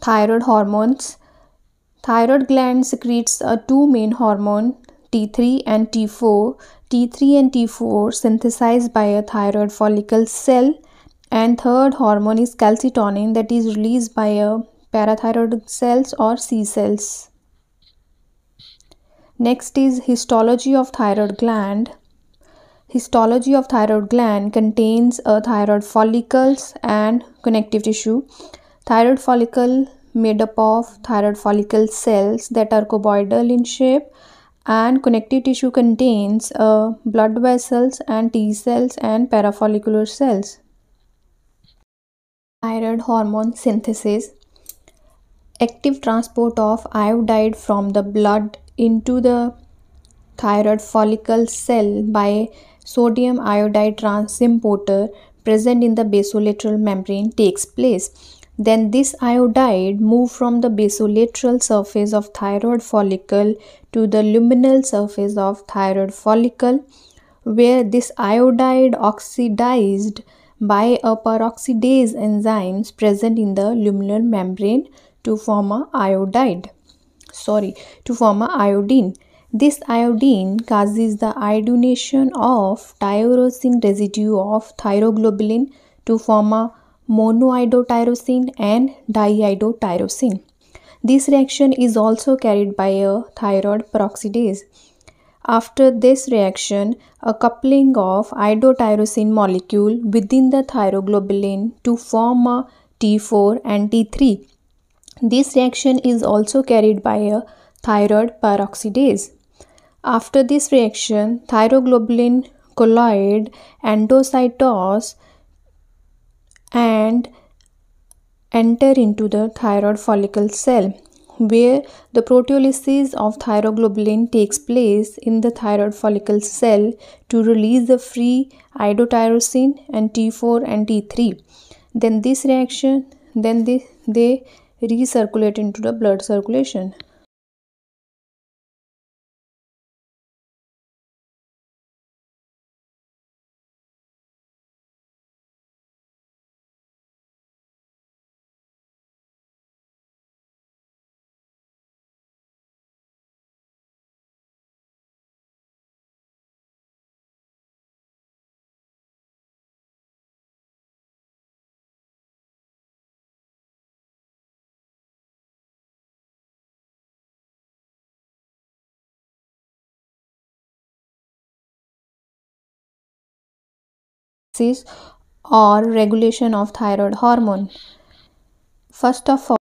thyroid hormones. Thyroid gland secretes a two main hormone T3 and T4. T3 and T4 synthesized by a thyroid follicle cell and third hormone is calcitonin that is released by a parathyroid cells or C cells. Next is histology of thyroid gland. Histology of thyroid gland contains a thyroid follicles and connective tissue. Thyroid follicle made up of thyroid follicle cells that are cuboidal in shape and connective tissue contains uh, blood vessels and T cells and parafollicular cells. Thyroid hormone synthesis active transport of iodide from the blood into the thyroid follicle cell by sodium iodide transporter present in the basolateral membrane takes place. Then this iodide move from the basolateral surface of thyroid follicle to the luminal surface of thyroid follicle where this iodide oxidized by a peroxidase enzymes present in the luminal membrane to form a iodide. Sorry to form a iodine. This iodine causes the iodination of tyrosine residue of thyroglobulin to form a monoiodotyrosine and diiodotyrosine. This reaction is also carried by a thyroid peroxidase. After this reaction, a coupling of iodotyrosine molecule within the thyroglobulin to form a T4 and T3. This reaction is also carried by a thyroid peroxidase. After this reaction, thyroglobulin colloid endocytose and enter into the thyroid follicle cell where the proteolysis of thyroglobulin takes place in the thyroid follicle cell to release the free iodotyrosine and T4 and T3. Then this reaction, then they, they recirculate into the blood circulation. Or regulation of thyroid hormone. First of all,